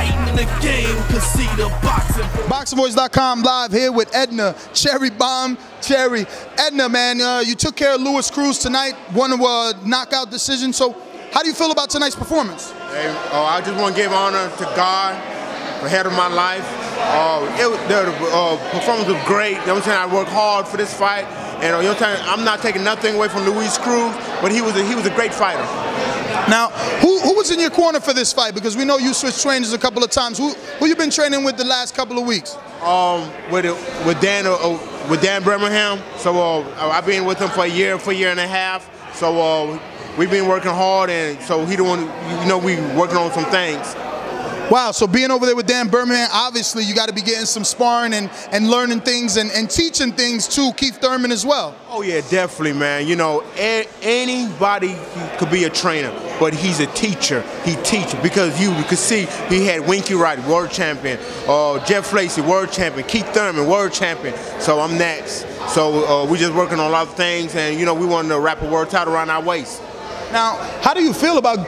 other site in the game could see the boxing. BoxingVoice.com live here with Edner Cherry Bomb Cherry. Edner, man, uh, you took care of Luis Cruz tonight, won a uh, knockout decision. So, how do you feel about tonight's performance? Hey, oh, I just want to give honor to God, the head of my life. Uh, it, the uh, performance was great. You know what I'm saying? I worked hard for this fight, and uh, you know what I'm saying? I'm not taking nothing away from Luis Cruz, but he was a, he was a great fighter. Now, who, who was in your corner for this fight? Because we know you switched trainers a couple of times. Who who you been training with the last couple of weeks? Um, with with Dan uh, with Dan Birmingham. So uh, I've been with him for a year, for a year and a half. So uh, we've been working hard, and so he doing, you know, we working on some things. Wow, so being over there with Dan Birmingham, obviously you got to be getting some sparring and, and learning things and, and teaching things to Keith Thurman as well. Oh yeah, definitely, man. You know, anybody could be a trainer, but he's a teacher. He teaches because you, could see he had Winky Wright, world champion, uh, Jeff Lacy, world champion, Keith Thurman, world champion. So I'm next. So uh, we're just working on a lot of things, and you know, we want to wrap a world title around our waist. Now, how do you feel about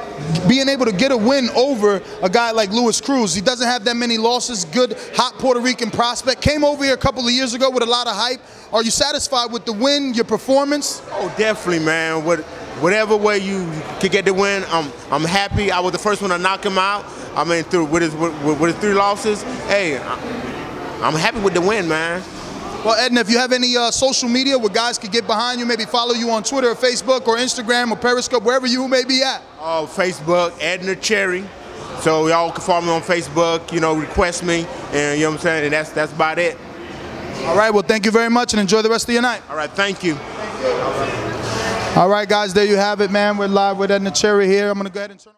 being able to get a win over a guy like Luis Cruz? He doesn't have that many losses, good, hot Puerto Rican prospect. Came over here a couple of years ago with a lot of hype. Are you satisfied with the win, your performance? Oh, definitely, man. What, whatever way you could get the win, I'm, I'm happy. I was the first one to knock him out. I mean, through with his, with, with his three losses, hey, I'm happy with the win, man. Well, Edner, if you have any uh, social media where guys could get behind you, maybe follow you on Twitter or Facebook or Instagram or Periscope, wherever you may be at. Oh, Facebook, Edner Cherry. So y'all can follow me on Facebook, you know, request me, and you know what I'm saying, and that's that's about it. All right, well, thank you very much, and enjoy the rest of your night. All right, thank you. All right, guys, there you have it, man. We're live with Edner Cherry here. I'm going to go ahead and turn